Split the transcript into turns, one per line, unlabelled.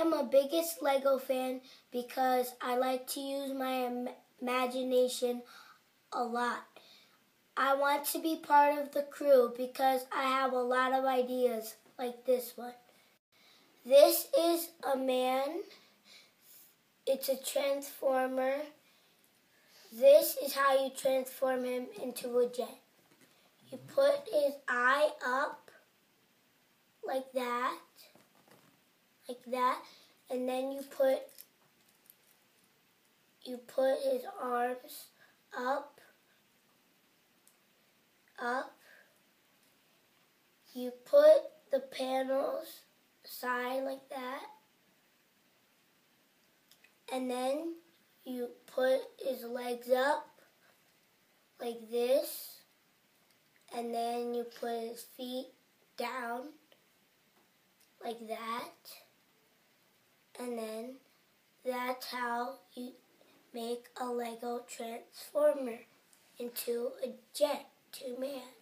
am a biggest Lego fan because I like to use my Im- imagination a lot. I want to be part of the crew because I have a lot of ideas like this one. This is a man. It's a transformer. This is how you transform him into a jet. You put his eye up like that, like that, and then you put you put his arms up, up. You put the panels side like that, and then you put his legs up like this, and then you put his feet down like that, and then that's how you make a Lego transformer into a jet to man.